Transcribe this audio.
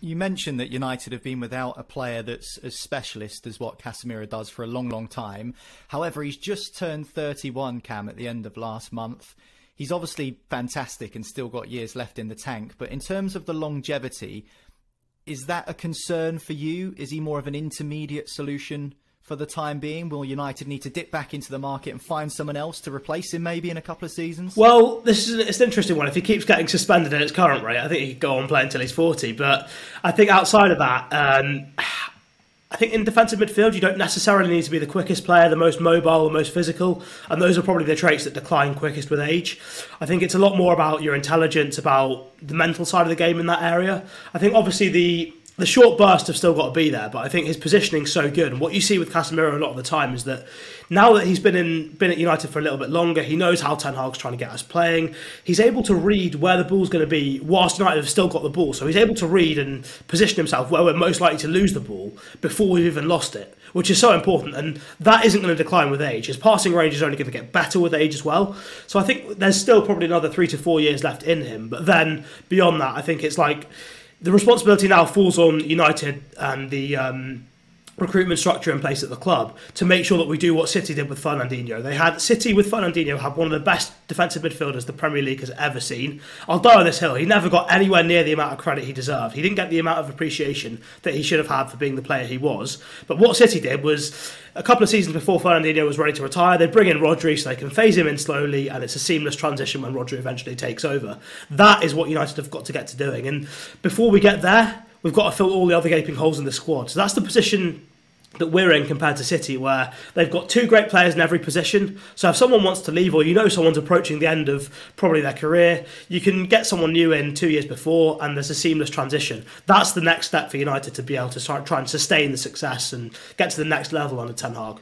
You mentioned that United have been without a player that's as specialist as what Casemiro does for a long, long time. However, he's just turned 31, Cam, at the end of last month. He's obviously fantastic and still got years left in the tank, but in terms of the longevity, is that a concern for you? Is he more of an intermediate solution for the time being? Will United need to dip back into the market and find someone else to replace him maybe in a couple of seasons? Well, this is it's an interesting one. If he keeps getting suspended at its current rate, I think he could go on playing until he's 40. But I think outside of that, um, I think in defensive midfield, you don't necessarily need to be the quickest player, the most mobile, the most physical, and those are probably the traits that decline quickest with age. I think it's a lot more about your intelligence, about the mental side of the game in that area. I think obviously the the short bursts have still got to be there, but I think his positioning's so good. And what you see with Casemiro a lot of the time is that now that he's been in been at United for a little bit longer, he knows how Ten Hag's trying to get us playing. He's able to read where the ball's going to be whilst United have still got the ball. So he's able to read and position himself where we're most likely to lose the ball before we've even lost it, which is so important. And that isn't going to decline with age. His passing range is only going to get better with age as well. So I think there's still probably another three to four years left in him. But then beyond that, I think it's like the responsibility now falls on United and the um, recruitment structure in place at the club to make sure that we do what City did with Fernandinho. They had City with Fernandinho had one of the best defensive midfielders the Premier League has ever seen. I'll die on this hill. He never got anywhere near the amount of credit he deserved. He didn't get the amount of appreciation that he should have had for being the player he was. But what City did was a couple of seasons before Fernandinho was ready to retire, they bring in Rodri so they can phase him in slowly, and it's a seamless transition when Rodri eventually takes over. That is what United have got to get to doing. And before we get there, we've got to fill all the other gaping holes in the squad. So that's the position that we're in compared to City, where they've got two great players in every position. So if someone wants to leave, or you know someone's approaching the end of probably their career, you can get someone new in two years before, and there's a seamless transition. That's the next step for United to be able to start try and sustain the success and get to the next level under Ten Hag.